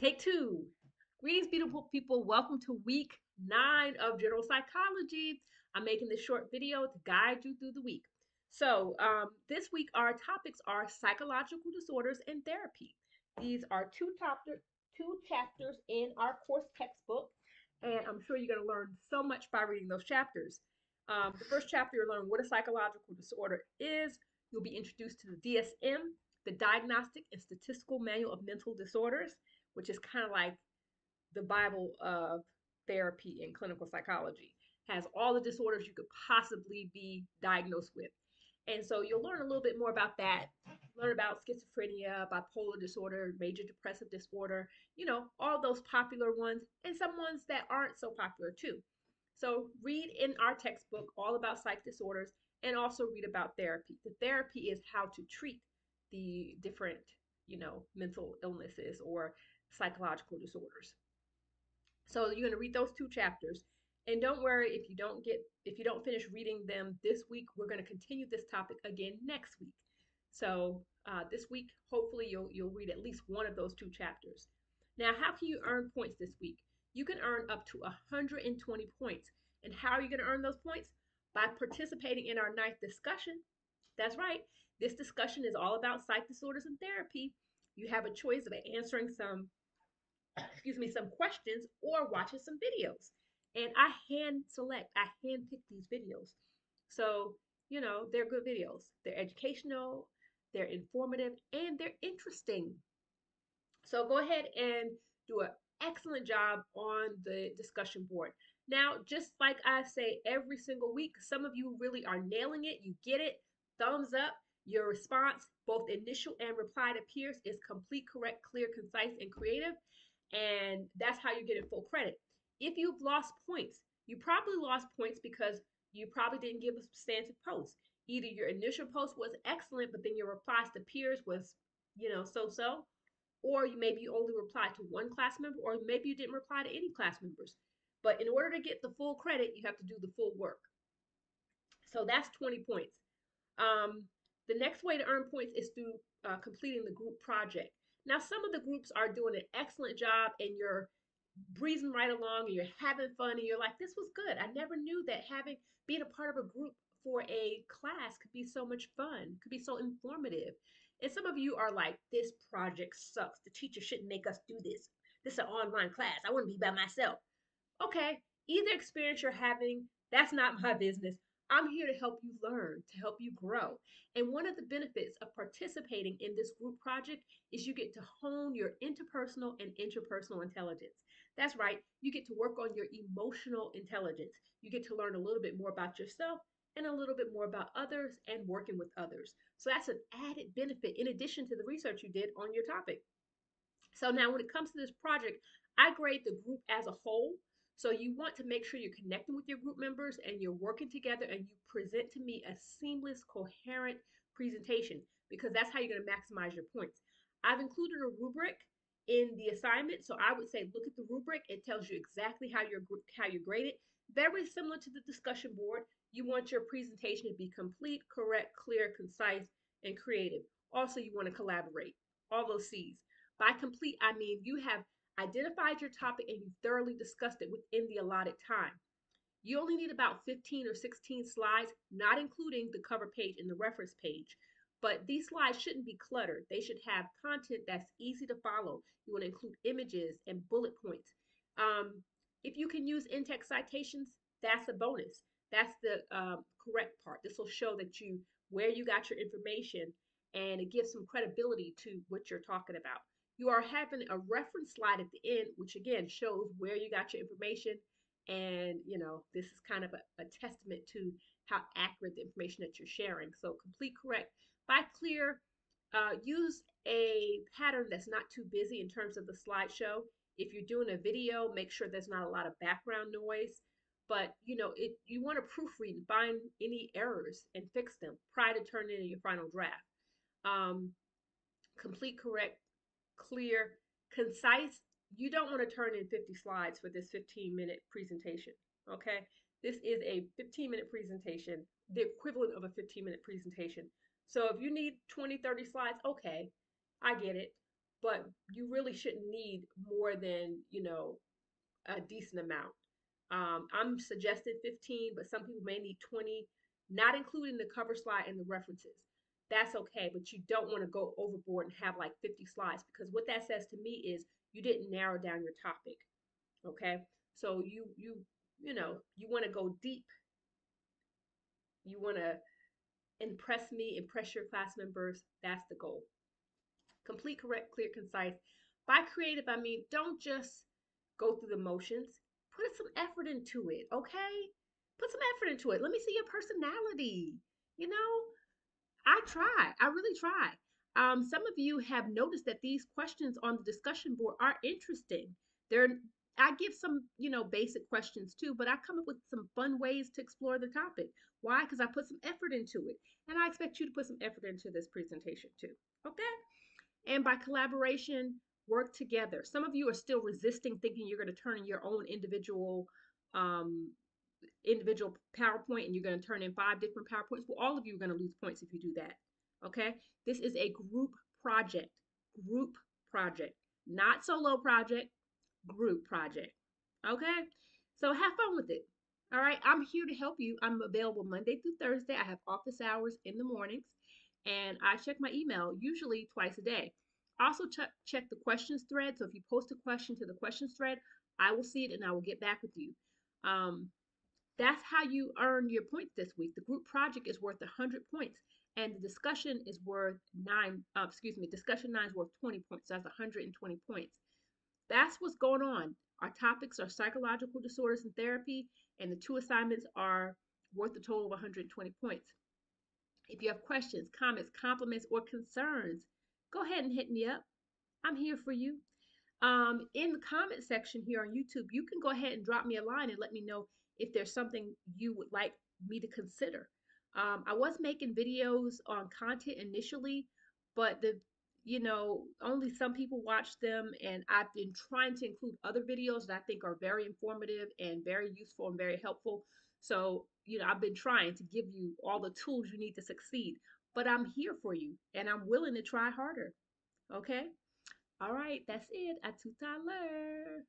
Take two. Greetings, beautiful people. Welcome to week nine of general psychology. I'm making this short video to guide you through the week. So, um, this week our topics are psychological disorders and therapy. These are two chapter, two chapters in our course textbook, and I'm sure you're going to learn so much by reading those chapters. Um, the first chapter, you'll learn what a psychological disorder is. You'll be introduced to the DSM, the Diagnostic and Statistical Manual of Mental Disorders, which is kind of like the Bible of therapy and clinical psychology. Has all the disorders you could possibly be diagnosed with. And so you'll learn a little bit more about that. Learn about schizophrenia, bipolar disorder, major depressive disorder, you know, all those popular ones, and some ones that aren't so popular too. So read in our textbook all about psych disorders and also read about therapy. The therapy is how to treat the different, you know, mental illnesses or psychological disorders. So you're going to read those two chapters. And don't worry if you don't get if you don't finish reading them this week, we're going to continue this topic again next week. So uh, this week, hopefully you'll you'll read at least one of those two chapters. Now, how can you earn points this week? You can earn up to 120 points. And how are you going to earn those points? By participating in our ninth discussion. That's right. This discussion is all about psych disorders and therapy. You have a choice of answering some excuse me, some questions or watching some videos. And I hand select, I hand pick these videos. So, you know, they're good videos. They're educational, they're informative, and they're interesting. So go ahead and do an excellent job on the discussion board. Now, just like I say every single week, some of you really are nailing it. You get it. Thumbs up. Your response, both initial and reply to peers, is complete, correct, clear, concise, and creative and that's how you get it full credit. If you've lost points, you probably lost points because you probably didn't give a substantive post. Either your initial post was excellent, but then your replies to peers was, you know, so-so, or you maybe you only replied to one class member, or maybe you didn't reply to any class members. But in order to get the full credit, you have to do the full work. So that's 20 points. Um, the next way to earn points is through uh, completing the group project. Now, some of the groups are doing an excellent job and you're breezing right along and you're having fun and you're like, this was good. I never knew that having being a part of a group for a class could be so much fun, could be so informative. And some of you are like, this project sucks. The teacher shouldn't make us do this. This is an online class. I want to be by myself. Okay, either experience you're having, that's not my business. I'm here to help you learn, to help you grow. And one of the benefits of participating in this group project is you get to hone your intrapersonal and interpersonal intelligence. That's right, you get to work on your emotional intelligence. You get to learn a little bit more about yourself and a little bit more about others and working with others. So that's an added benefit in addition to the research you did on your topic. So now when it comes to this project, I grade the group as a whole so you want to make sure you're connecting with your group members and you're working together and you present to me a seamless, coherent presentation because that's how you're going to maximize your points. I've included a rubric in the assignment. So I would say look at the rubric. It tells you exactly how you're how you grade it. Very similar to the discussion board. You want your presentation to be complete, correct, clear, concise, and creative. Also, you want to collaborate. All those C's. By complete, I mean you have identified your topic and you thoroughly discussed it within the allotted time. You only need about 15 or 16 slides, not including the cover page and the reference page. But these slides shouldn't be cluttered. They should have content that's easy to follow. You want to include images and bullet points. Um, if you can use in-text citations, that's a bonus. That's the um, correct part. This will show that you where you got your information and it gives some credibility to what you're talking about you are having a reference slide at the end, which again shows where you got your information. And, you know, this is kind of a, a testament to how accurate the information that you're sharing. So complete correct. By clear, uh, use a pattern that's not too busy in terms of the slideshow. If you're doing a video, make sure there's not a lot of background noise. But you know, it you want to proofread and find any errors and fix them prior to turning in your final draft. Um, complete correct clear, concise. You don't want to turn in 50 slides for this 15 minute presentation. Okay. This is a 15 minute presentation, the equivalent of a 15 minute presentation. So if you need 20, 30 slides, okay, I get it. but you really shouldn't need more than, you know, a decent amount. Um, I'm suggesting 15, but some people may need 20, not including the cover slide and the references. That's okay, but you don't want to go overboard and have like 50 slides because what that says to me is you didn't narrow down your topic. Okay? So you you you know, you want to go deep. You want to impress me, impress your class members. That's the goal. Complete, correct, clear, concise. By creative, I mean don't just go through the motions. Put some effort into it, okay? Put some effort into it. Let me see your personality. You know, I try. I really try. Um, some of you have noticed that these questions on the discussion board are interesting. They're I give some, you know, basic questions too, but I come up with some fun ways to explore the topic. Why? Because I put some effort into it. And I expect you to put some effort into this presentation too. Okay? And by collaboration, work together. Some of you are still resisting thinking you're going to turn in your own individual um, individual PowerPoint and you're going to turn in five different PowerPoints. Well, all of you are going to lose points if you do that. Okay? This is a group project. Group project. Not solo project, group project. Okay? So have fun with it. All right? I'm here to help you. I'm available Monday through Thursday. I have office hours in the mornings and I check my email usually twice a day. Also check check the questions thread. So if you post a question to the questions thread, I will see it and I will get back with you. Um, that's how you earn your points this week. The group project is worth 100 points, and the discussion is worth nine. Uh, excuse me, discussion nine is worth 20 points. So that's 120 points. That's what's going on. Our topics are psychological disorders and therapy, and the two assignments are worth a total of 120 points. If you have questions, comments, compliments, or concerns, go ahead and hit me up. I'm here for you. Um, in the comment section here on YouTube, you can go ahead and drop me a line and let me know if there's something you would like me to consider. Um, I was making videos on content initially, but the you know only some people watch them, and I've been trying to include other videos that I think are very informative and very useful and very helpful. So you know I've been trying to give you all the tools you need to succeed. But I'm here for you, and I'm willing to try harder. Okay. All right, that's it. A tout à l'heure.